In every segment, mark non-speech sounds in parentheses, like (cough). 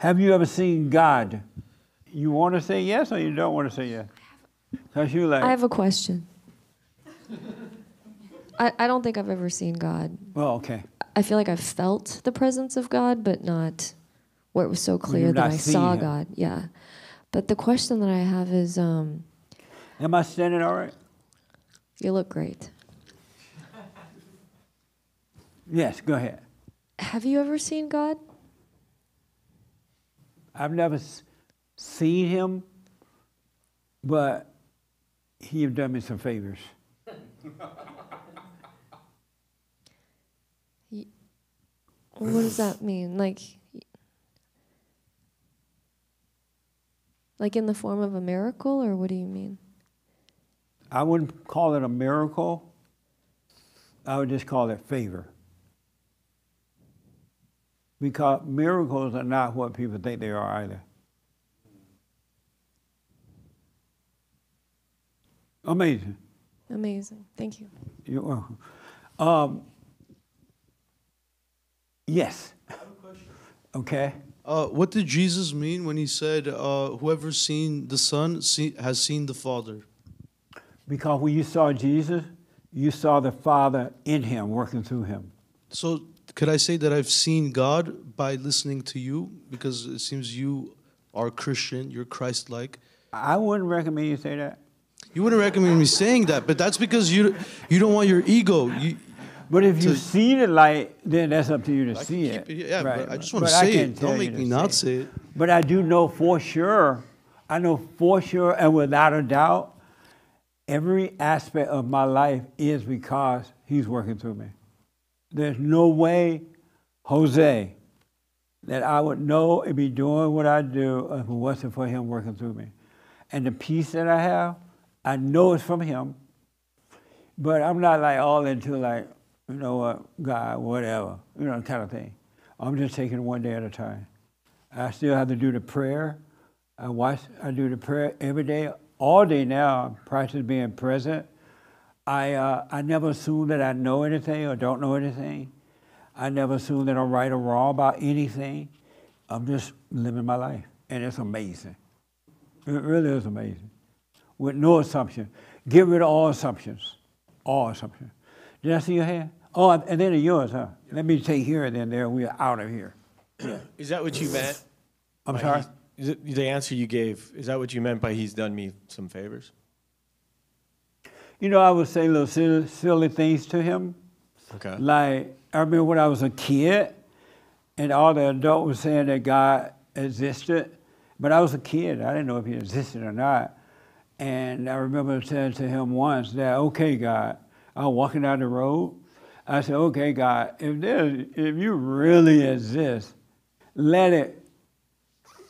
Have you ever seen God? You want to say yes or you don't want to say yes? Because you like, I have a question. I, I don't think I've ever seen God. well, okay. I feel like I've felt the presence of God, but not where it was so clear you've that I saw him. God. Yeah. But the question that I have is um, Am I standing all right? you look great. Yes, go ahead. Have you ever seen God? I've never seen him, but he have done me some favors. What does that mean? Like, like in the form of a miracle, or what do you mean? I wouldn't call it a miracle. I would just call it favor. Because miracles are not what people think they are either. Amazing. Amazing. Thank you. You're welcome. Um, yes. Okay. Uh, what did Jesus mean when he said, uh, "Whoever's seen the Son see, has seen the Father"? Because when you saw Jesus, you saw the Father in him, working through him. So, could I say that I've seen God by listening to you? Because it seems you are Christian, you're Christ-like. I wouldn't recommend you say that. You wouldn't recommend me saying that, but that's because you you don't want your ego. You, But if you To- see the light, then that's up to you to I see it. it- yeah, but I just wanna But say it. Don't make me not it. say it. But I do know for sure, I know for sure and without a doubt, every aspect of my life is because he's working through me. There's no way, Jose, that I would know and be doing what I do if it wasn't for him working through me. And the peace that I have, I know it's from him, but I'm not like all into like, you know what, God, whatever, you know, kind of thing. I'm just taking it one day at a time. I still have to do the prayer. I watch, I do the prayer every day, all day now. Practice being present. I, uh, I never assume that I know anything or don't know anything. I never assume that I'm right or wrong about anything. I'm just living my life, and it's amazing. It really is amazing. With no assumption. Get rid of all assumptions. All assumptions. Did I see your hand? Oh, and then yours, huh? Let me take here and then there. We're out of here. Is that what you (coughs) meant? I'm sorry? Is it, the answer you gave, is that what you meant by he's done me some favors? You know, I would say little silly, silly things to him. Okay. Like, I remember when I was a kid, and all the adults were saying that God existed, but I was a kid. I didn't know if he existed or not. And I remember saying to him once that, okay, God, I'm walking down the road. I said, okay, God, if, there, if you really exist, let it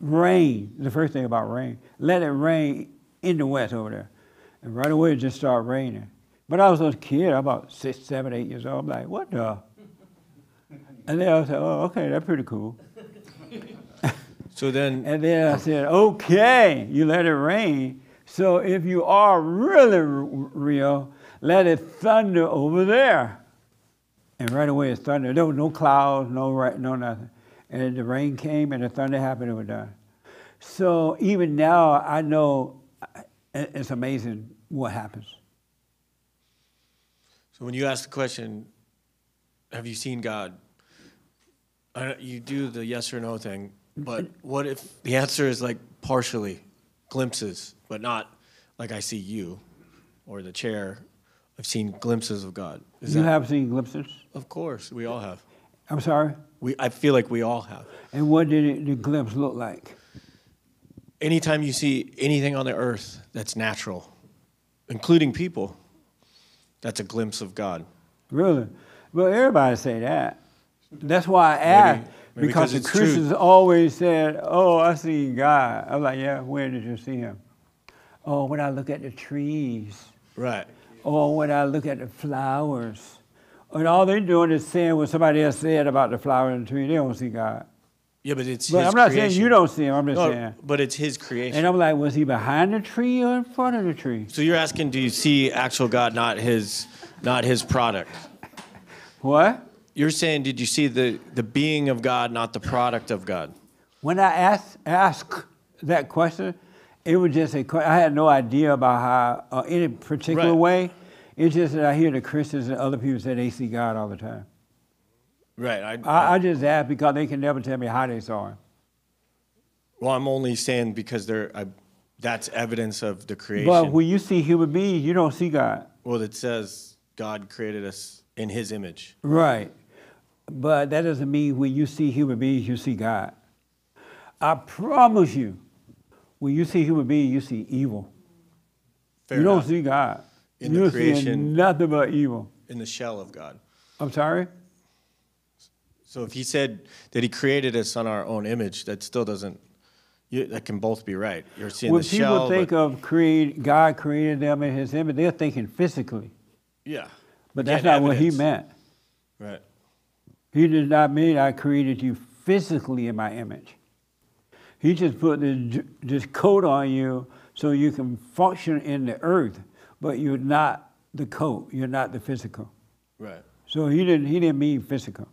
rain. The first thing about rain, let it rain in the west over there. And right away it just started raining. But I was a kid, about six, seven, eight years old. I'm like, what the? (laughs) And then I said, oh, okay, that's pretty cool. (laughs) So then, And then I said, okay, you let it rain. So if you are really r- real, let it thunder over there. And right away it thundered. There was no clouds, no ra- no nothing. And the rain came and the thunder happened, it was done. So even now, I know it- it's amazing what happens. so when you ask the question, have you seen God? You do the yes or no thing, but what if the answer is like partially, glimpses, but not like I see you or the chair? I've seen glimpses of God. Is you that- have seen glimpses? Of course, we all have. I'm sorry? We, I feel like we all have. And what did it, the glimpse look like? Anytime you see anything on the earth that's natural, including people, that's a glimpse of God. Really? Well, everybody say that. That's why I asked maybe because 'cause the it's true. Christians always said, "Oh, I see God." I'm like, "Yeah, where did you see Him?" Oh, when I look at the trees. Right. Or when I look at the flowers. And all they're doing is saying what somebody else said about the flower and the tree. They don't see God. Yeah, but it's But I'm not creation. saying you don't see Him. I'm just No, saying. but it's his creation. And I'm like, was He behind the tree or in front of the tree? so you're asking, do you see actual God, not his, not his product? What? You're saying, did you see the, the being of God, not the product of God? When I asked asked that question, it was just a I had no idea about how uh, any particular Right. way. It's just that I hear the Christians and other people say they see God all the time. Right. I, I, I just ask because they can never tell me how they saw him. well, I'm only saying because there, I, that's evidence of the creation. But when you see human beings, you don't see God. well, it says God created us in His image. Right. But that doesn't mean when you see human beings, you see God. I promise you, when you see human beings, you see evil. Fair you don't see God. In You're the creation- nothing but evil. in the shell of God. I'm sorry? So if He said that He created us on our own image, that still doesn't. You, that can both be right. You're seeing the shell. when the people shell. think of create, God created them in his image, they're thinking physically. yeah. But that's not what he meant. Right. He did not mean I created you physically in my image. He just put this, this coat on you so you can function in the earth, but you're not the coat. You're not the physical. Right. So he didn't, he didn't mean physical.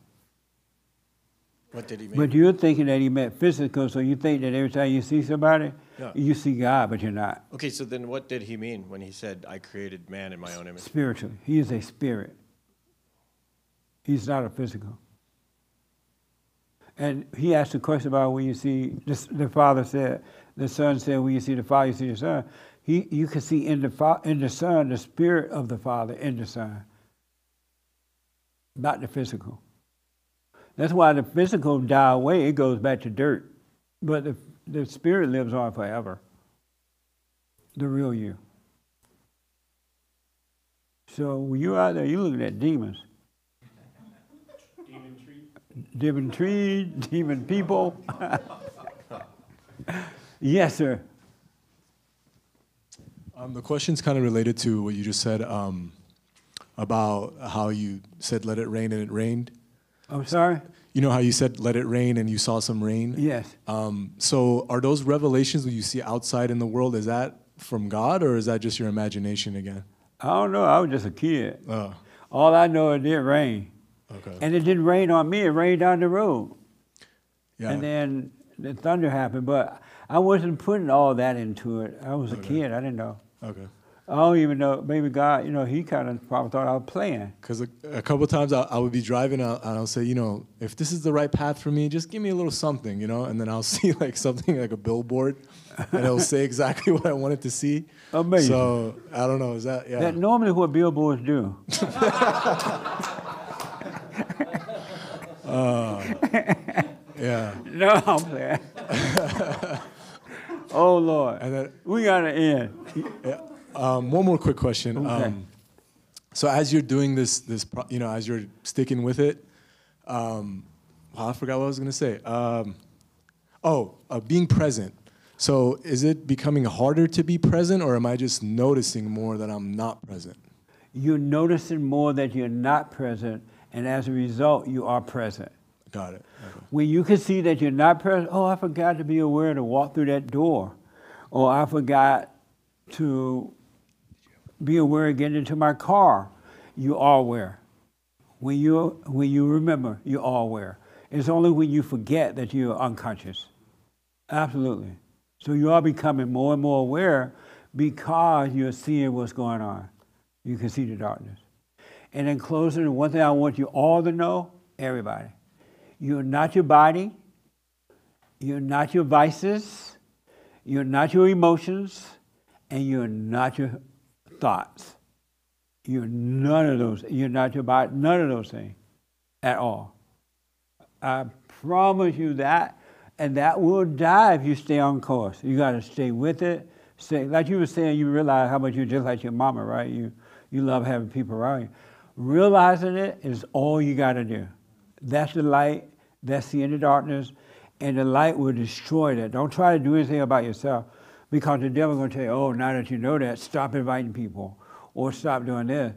What did He mean? But you're thinking that he meant physical, so you think that every time you see somebody, Yeah. you see God, but you're not. okay. So then, what did He mean when He said, "I created man in my own image"? Spiritually. He is a spirit. He's not a physical. And he asked a question about when you see, the, the father said, the son said, when you see the father, you see the son. He, you can see in the, fa- in the son the spirit of the father in the son, not the physical. That's why the physical die away, it goes back to dirt. But the, the spirit lives on forever. The real you. So when you're out there, you're looking at demons. Demon tree, demon tree, demon people. (laughs) yes, sir. Um, the question's kind of related to what you just said um, about how you said "let it rain" and it rained. I'm sorry? You know how you said "let it rain" and you saw some rain. Yes. Um, so, are those revelations that you see outside in the world? Is that from God, or is that just your imagination again? I don't know. I was just a kid. Oh, All I know it did rain. okay. And it didn't rain on me, it rained down the road. yeah. And then the thunder happened. But I wasn't putting all that into it. I was a Okay. kid. I didn't know. okay. I don't even know. Maybe God, you know, he kind of probably thought I was playing. Because a, a couple of times I, I would be driving out and I'll say, you know, if this is the right path for me, just give me a little something, you know, and then I'll (laughs) see like something like a billboard and it'll say exactly (laughs) what I wanted to see. Amazing. So I don't know, is that, yeah. That's normally what billboards do. (laughs) Uh, yeah. No, I'm playing. oh Lord, And then we gotta end. Yeah. Um, one more quick question. Okay. Um, so as you're doing this, this, pro- you know, as you're sticking with it, um, wow, I forgot what I was gonna say. Um, oh, uh, being present. So is it becoming harder to be present, or am I just noticing more that I'm not present? You're noticing more that you're not present, and as a result, you are present. Got it. Okay. When you can see that you're not present, oh, I forgot to be aware to walk through that door, or I forgot to be aware getting into my car. You are aware. When you when you remember, you are aware. It's only when you forget that you're unconscious. Absolutely. So you are becoming more and more aware because you're seeing what's going on. You can see the darkness. And in closing, one thing I want you all to know, everybody, you're not your body, you're not your vices, you're not your emotions, and you're not your thoughts. You're none of those. You're not your body, none of those things at all. I promise you that. And that will die if you stay on course. You got to stay with it. Like you were saying, you realize how much you're just like your mama, right? You, you love having people around you. Realizing it is all you got to do. That's the light. That's the inner darkness. And the light will destroy that. Don't try to do anything about yourself because the devil's going to tell you, oh, now that you know that, stop inviting people or stop doing this.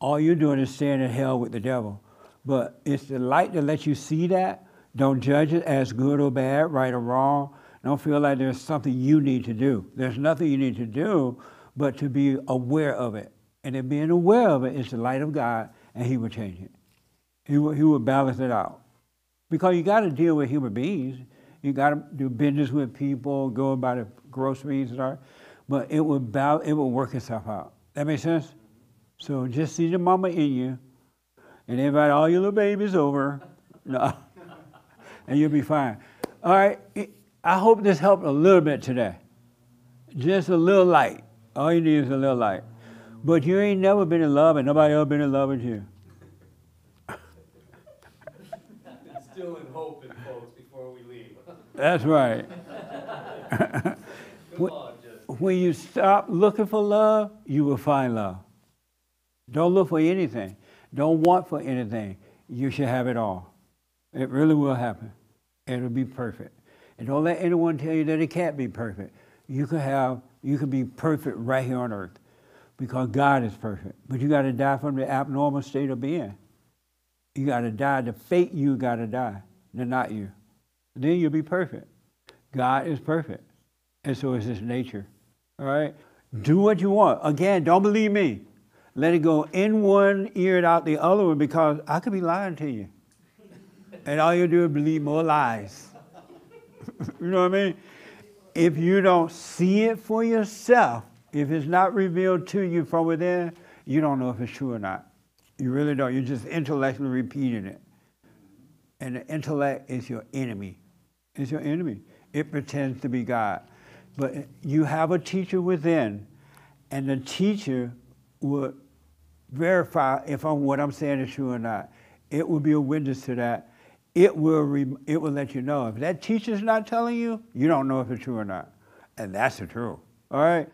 All you're doing is staying in hell with the devil. But it's the light that lets you see that. Don't judge it as good or bad, right or wrong. Don't feel like there's something you need to do. There's nothing you need to do but to be aware of it. And in being aware of it is the light of God, and He will change it. He will, he will balance it out. Because you got to deal with human beings. You got to do business with people, go about the groceries and all. But it would bal- it would work itself out. That makes sense. So just see the mama in you, and invite all your little babies over. (laughs) No, and you'll be fine. All right. I hope this helped a little bit today. Just a little light. All you need is a little light. But you ain't never been in love, and nobody ever been in love with you. Still in hope, folks. That's right. (laughs) when, when you stop looking for love, you will find love. Don't look for anything. Don't want for anything. You should have it all. It really will happen. It'll be perfect. And don't let anyone tell you that it can't be perfect. You can have, you can be perfect right here on earth because God is perfect. But you got to die from the abnormal state of being. You got to die. The fate you got to die, not you. Then you'll be perfect. God is perfect, and so is His nature. All right. Do what you want. Again, don't believe me. Let it go in one ear and out the other one because I could be lying to you, and all you do is believe more lies. (laughs) you know what I mean? If you don't see it for yourself, if it's not revealed to you from within, you don't know if it's true or not. You really don't. You're just intellectually repeating it. And the intellect is your enemy. It's your enemy. It pretends to be God. But you have a teacher within, and the teacher will verify if I'm, what I'm saying is true or not. It will be a witness to that. It will, re, it will let you know. If that teacher's not telling you, you don't know if it's true or not. And that's the truth. All right?